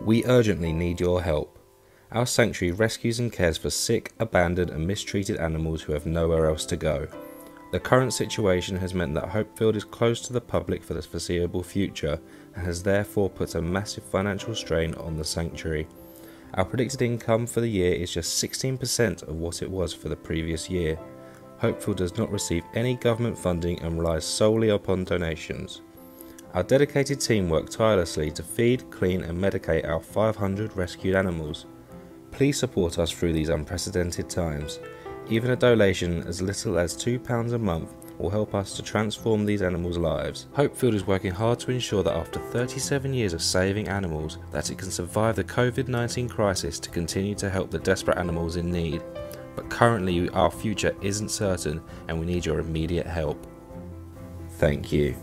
We urgently need your help. Our sanctuary rescues and cares for sick, abandoned, and mistreated animals who have nowhere else to go. The current situation has meant that Hopefield is closed to the public for the foreseeable future and has therefore put a massive financial strain on the sanctuary. Our predicted income for the year is just 16% of what it was for the previous year. Hopefield does not receive any government funding and relies solely upon donations. Our dedicated team work tirelessly to feed, clean, and medicate our 500 rescued animals. Please support us through these unprecedented times. Even a donation as little as £2 a month will help us to transform these animals' lives. Hopefield is working hard to ensure that after 37 years of saving animals, that it can survive the COVID-19 crisis to continue to help the desperate animals in need. But currently our future isn't certain and we need your immediate help. Thank you.